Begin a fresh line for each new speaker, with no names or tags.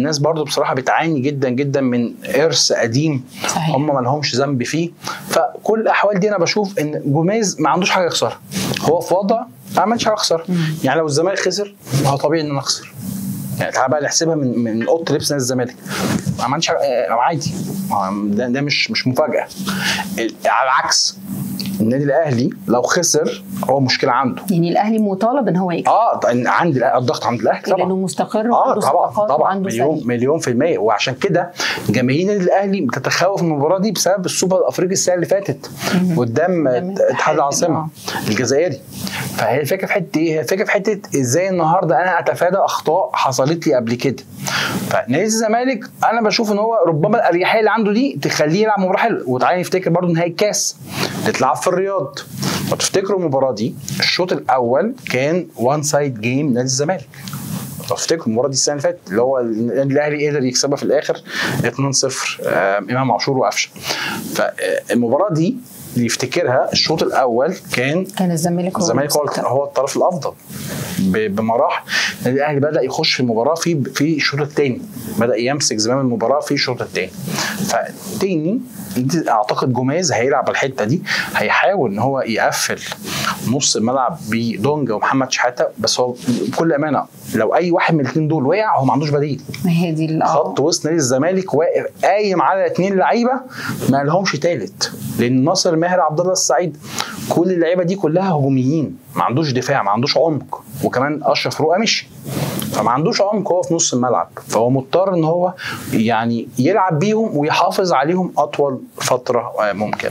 الناس برضو بصراحة بتعاني جدا جدا من إرث قديم
صحيح.
هم ما لهمش ذنب فيه. فكل الأحوال دي أنا بشوف إن جوميز ما عندوش حاجة يخسرها. هو في وضع ما عملش حاجة يخسرها. يعني لو الزمالك خسر هو طبيعي إن أنا أخسر. يعني تعالى بقى نحسبها من من أوضة لبس نادي الزمالك. ما عملش آه، عادي. ده, ده مش مش مفاجأة. على العكس النادي الأهلي لو خسر هو مشكلة عنده.
يعني الأهلي مطالب إن هو يكسب.
آه عند الضغط عند الأهلي طبعا.
لأنه مستقر آه
طبعا طبعا. مليون. مليون في المية. وعشان كده جماهير النادي الأهلي بتتخوف من المباراة دي بسبب السوبر الافريقي السنة اللي فاتت. قدام اتحاد العاصمة
آه.
الجزائري. فهي الفكرة في حتة إيه؟ هي الفكرة في حتة إزاي النهاردة أنا أتفادى أخطاء حصلت لي قبل كده. فنادي الزمالك أنا بشوف إن هو ربما الأريحية اللي عنده دي تخليه يلعب مباراة حلوة. وتعالى نفتكر برضو نهائي الكاس. اللي اتلعب في الرياض. لو تفتكروا المباراة دي الشوط الأول كان one side game نادي الزمالك. لو تفتكروا المباراة دي السنة اللي فاتت اللي هو الأهلي قدر يكسبها في الآخر 2-0 آه، إمام عاشور وقفشه. فالمباراة دي اللي يفتكرها الشوط الأول كان
كان الزمالك هو
الزمالك هو الطرف الأفضل بمراحل. النادي الأهلي بدأ يخش في المباراة في في الشوط الثاني. بدأ يمسك زمام المباراة في الشوط الثاني. فتاني أعتقد جوميز هيلعب الحتة دي. هيحاول إن هو يقفل نص الملعب بدونجا ومحمد شحاتة بس هو بكل أمانة لو أي واحد من الاثنين دول وقع هو ما عندوش بديل.
هي دي ال-
خط وسط نادي الزمالك واقف قايم على اثنين لعيبة ما لهمش تالت. لأن ناصر ماهر عبد الله السعيد كل اللعيبة دي كلها هجوميين. ما عندوش دفاع ما عندوش عمق. وكمان أشرف رؤى مشي. فما عندوش عمق هو في نص الملعب. فهو مضطر إن هو يعني يلعب بيهم ويحافظ عليهم أطول فترة آه، ممكن.